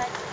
Bye.